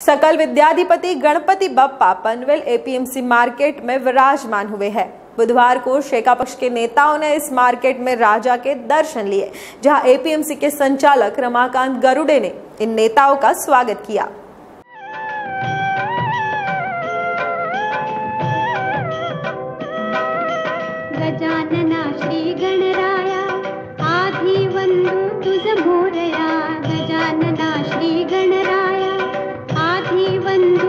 सकल विद्याधिपति Ganpati Bappa Panvel APMC market में विराजमान हुए हैं। बुधवार को शेखा पक्ष के नेताओं ने इस मार्केट में राजा के दर्शन लिए, जहाँ एपीएमसी के संचालक रमाकांत गरुड़े ने इन नेताओं का स्वागत किया। गजानना श्री गणराया, आधी तुझ आधी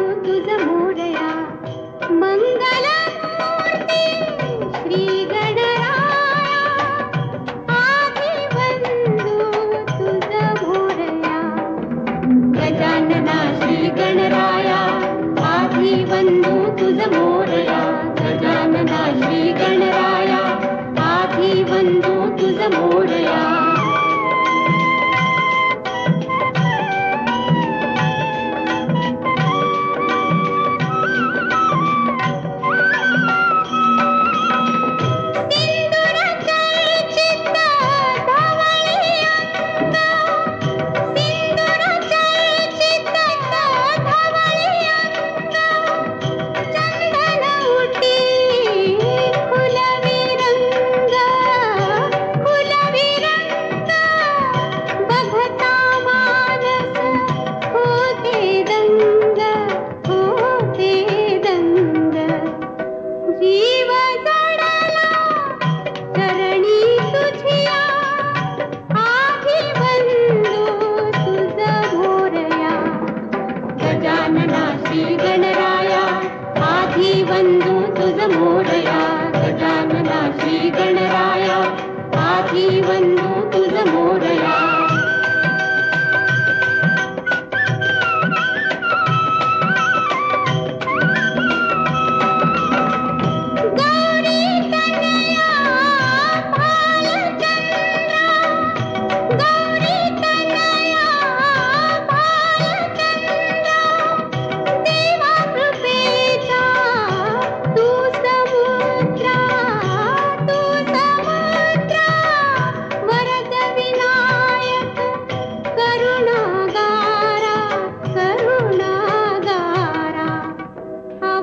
आधी बंधू तुझ मोरया गजानना श्री गणराया आधी बंधू तुझ मोरया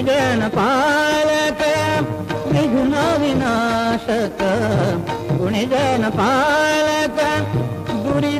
गुणिजनपालक विघ्नविनाशक गुणिजनपालक पालक